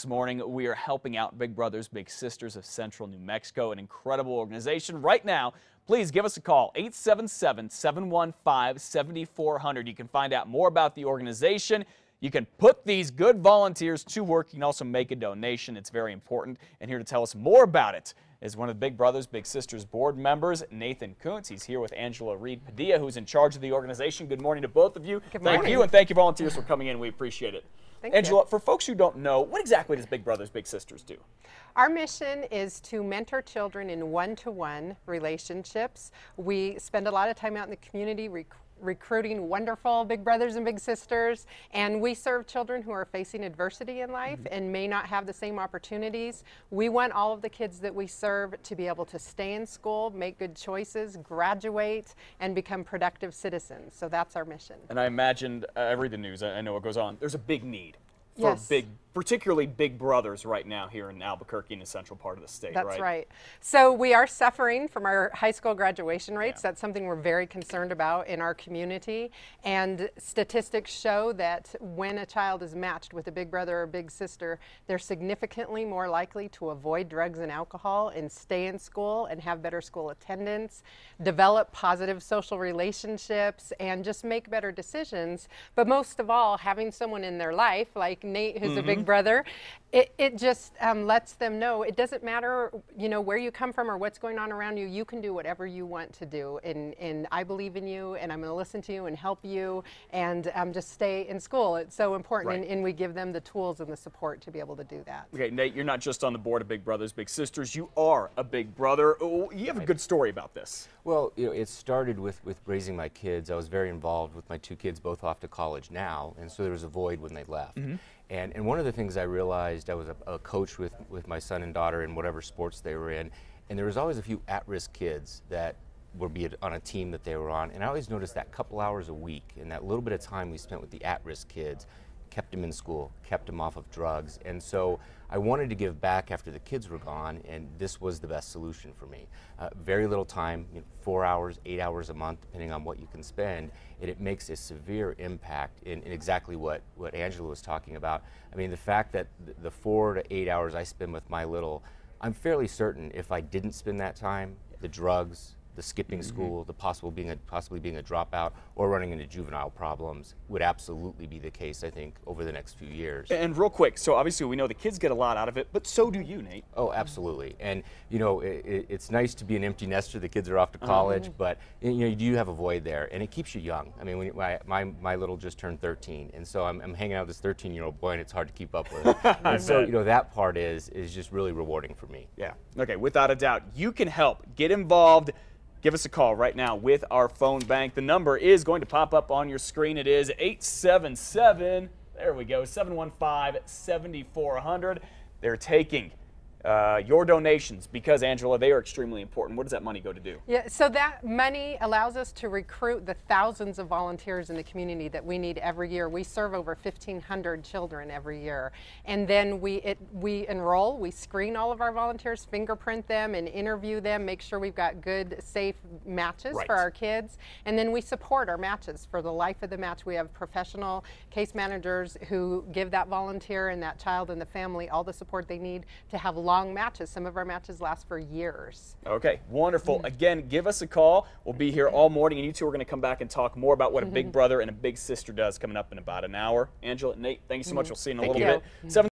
This morning, we are helping out Big Brothers Big Sisters of Central New Mexico, an incredible organization. Right now, please give us a call, 877-715-7400. You can find out more about the organization. You can put these good volunteers to work. You can also make a donation. It's very important. And here to tell us more about it is one of the Big Brothers Big Sisters board members, Nathan Kuntz. He's here with Angela Reed Padilla, who's in charge of the organization. Good morning to both of you. Good thank morning. you, and thank you volunteers for coming in. We appreciate it. Thank Angela, you. for folks who don't know, what exactly does Big Brothers Big Sisters do? Our mission is to mentor children in one-to-one relationships. We spend a lot of time out in the community recruiting wonderful big brothers and big sisters, and we serve children who are facing adversity in life and may not have the same opportunities. We want all of the kids that we serve to be able to stay in school, make good choices, graduate, and become productive citizens. So that's our mission. And I imagined, uh, I read the news, I I know what goes on. There's a big need for Yes. big, particularly big brothers right now here in Albuquerque in the central part of the state, That's right? right. So we are suffering from our high school graduation rates. Yeah. That's something we're very concerned about in our community. And statistics show that when a child is matched with a big brother or big sister, they're significantly more likely to avoid drugs and alcohol and stay in school and have better school attendance, develop positive social relationships, and just make better decisions. But most of all, having someone in their life, like Nate, who's a mm-hmm. big brother, it, it just um, lets them know it doesn't matter, you know, where you come from or what's going on around you. You can do whatever you want to do, and and I believe in you, and I'm going to listen to you and help you, and um, just stay in school. It's so important, Right. and, and we give them the tools and the support to be able to do that. Okay, Nate, you're not just on the board of Big Brothers Big Sisters, you are a big brother. Oh, You have a good story about this. Well, you know, it started with, with raising my kids. I was very involved with my two kids, both off to college now, and so there was a void when they left. And, and one of the things I realized, I was a, a coach with, with my son and daughter in whatever sports they were in, and there was always a few at-risk kids that would be on a team that they were on, and I always noticed that couple hours a week and that little bit of time we spent with the at-risk kids kept him in school, kept him off of drugs. And so I wanted to give back after the kids were gone, and this was the best solution for me. Uh, very little time, you know, four hours, eight hours a month, depending on what you can spend, and it makes a severe impact in, in exactly what, what Angela was talking about. I mean, the fact that th- the four to eight hours I spend with my little, I'm fairly certain if I didn't spend that time, the drugs, the skipping mm-hmm. school, the possible being a, possibly being a dropout, or running into juvenile problems would absolutely be the case. I think over the next few years. And real quick, so obviously we know the kids get a lot out of it, but so do you, Nate. Oh, absolutely. And you know, it, it, it's nice to be an empty nester. The kids are off to uh-huh. college, but you know, you do have a void there, and it keeps you young. I mean, when you, my, my my little just turned 13, and so I'm, I'm hanging out with this 13 year old boy, and it's hard to keep up with. and so you know, that part is is just really rewarding for me. Yeah. Okay, without a doubt. You can help. Get involved. Give us a call right now with our phone bank. The number is going to pop up on your screen. It is 877, there we go, 715 7400. They're taking uh, your donations because, Angela, they are extremely important. What does that money go to do? Yeah, so that money allows us to recruit the thousands of volunteers in the community that we need every year. We serve over 1,500 children every year, and then we it, we enroll, we screen all of our volunteers, fingerprint them, and interview them, make sure we've got good, safe matches Right. for our kids, and then we support our matches for the life of the match. We have professional case managers who give that volunteer and that child and the family all the support they need to have long matches. Some of our matches last for years. Okay, wonderful. Mm. Again, give us a call. We'll be here all morning, and you two are going to come back and talk more about what a big mm-hmm. brother and a big sister does coming up in about an hour. Angela, Nate, thank you so much. Mm-hmm. We'll see you in a Thank little you. bit. Seven